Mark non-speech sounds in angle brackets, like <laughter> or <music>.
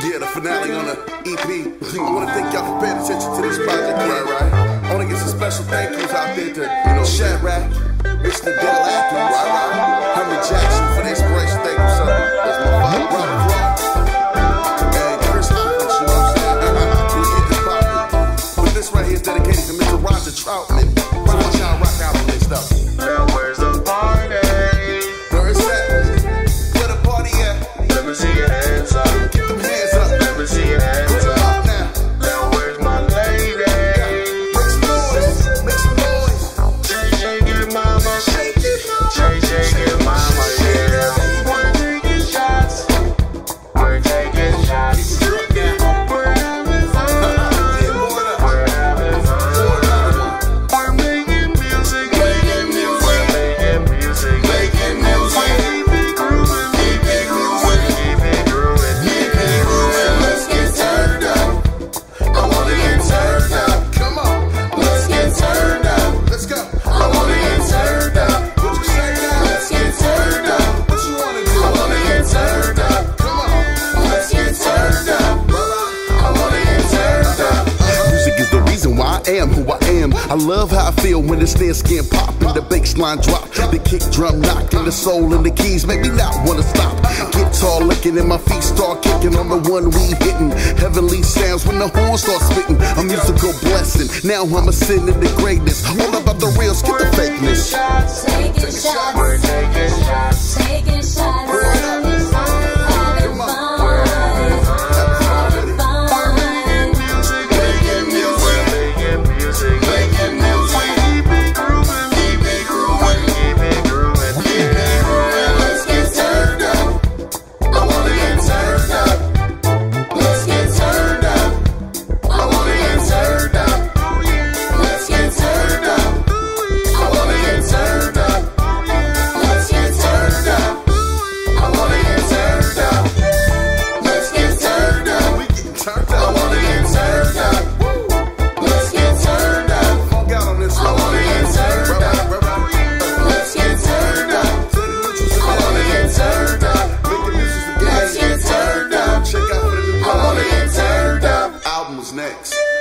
Yeah, the finale on the EP. I want to thank y'all for paying attention to this project, right? Right. I want to get some special thank yous out there to, you know, Shadrach, Mr. Dell Acton, right? Right. Herman Jackson for the inspiration. Thank you, sir. That's my father, Clark. And Chris Hockless, you know what I'm saying? <laughs> This. But this right here is dedicated to Mr. Roger Troutman. Roger John Rock album and stuff. Now where's the I love how I feel when the snare skin pop and the bass line drop. The kick drum knock and the soul and the keys make me not wanna stop. Guitar licking and my feet start kicking on the one we hitting. Heavenly sounds when the horns start spitting. A musical blessing. Now I'm ascending to greatness. All about the real, skip the fakeness. Taking. Alex.